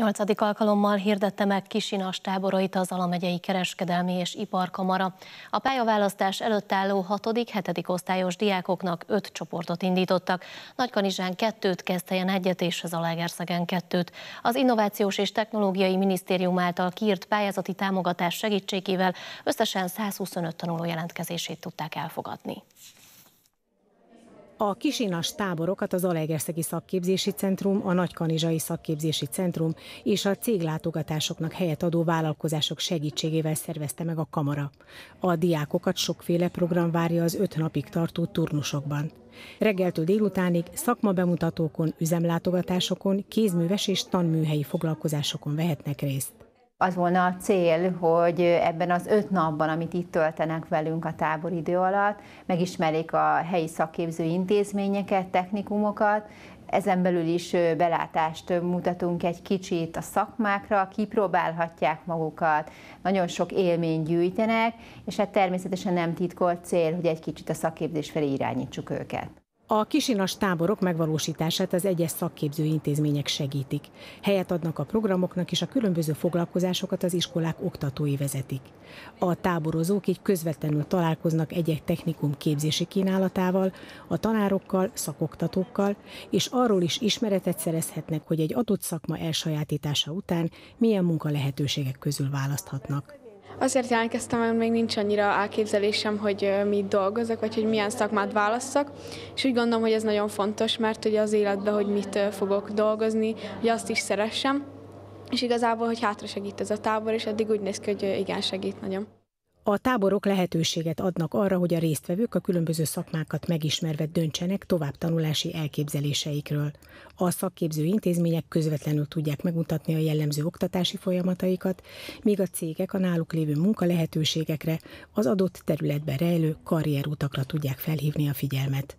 Nyolcadik alkalommal hirdette meg Kisinas táborait az Alamegyei Kereskedelmi és Iparkamara. A pályaválasztás előtt álló 6.-7. osztályos diákoknak öt csoportot indítottak. Nagykanizsán kettőt, Keszthelyen egyet és Zalaegerszegen kettőt. Az Innovációs és Technológiai Minisztérium által kiírt pályázati támogatás segítségével összesen 125 tanuló jelentkezését tudták elfogadni. A kisinas táborokat az Alegerszegi Szakképzési Centrum, a Nagykanizsai Szakképzési Centrum és a céglátogatásoknak helyet adó vállalkozások segítségével szervezte meg a kamara. A diákokat sokféle program várja az öt napig tartó turnusokban. Reggeltől délutánig szakmabemutatókon, üzemlátogatásokon, kézműves és tanműhelyi foglalkozásokon vehetnek részt az volna a cél, hogy ebben az öt napban, amit itt töltenek velünk a táboridő alatt, megismerik a helyi szakképző intézményeket, technikumokat, ezen belül is belátást mutatunk egy kicsit a szakmákra, kipróbálhatják magukat, nagyon sok élményt gyűjtenek, és hát természetesen nem titkolt cél, hogy egy kicsit a szakképzés felé irányítsuk őket. A kisinas táborok megvalósítását az egyes szakképző intézmények segítik. Helyet adnak a programoknak, és a különböző foglalkozásokat az iskolák oktatói vezetik. A táborozók így közvetlenül találkoznak egy-egy technikum képzési kínálatával, a tanárokkal, szakoktatókkal, és arról is ismeretet szerezhetnek, hogy egy adott szakma elsajátítása után milyen munka lehetőségek közül választhatnak. Azért jelentkeztem, mert még nincs annyira elképzelésem, hogy mit dolgozok, vagy hogy milyen szakmát válasszak, és úgy gondolom, hogy ez nagyon fontos, mert hogy az életben, hogy mit fogok dolgozni, hogy azt is szeressem, és igazából, hogy hátra segít ez a tábor, és eddig úgy néz ki, hogy igen, segít nagyon. A táborok lehetőséget adnak arra, hogy a résztvevők a különböző szakmákat megismerve döntsenek tovább tanulási elképzeléseikről. A szakképző intézmények közvetlenül tudják megmutatni a jellemző oktatási folyamataikat, míg a cégek a náluk lévő munkalehetőségekre, az adott területben rejlő karrierutakra tudják felhívni a figyelmet.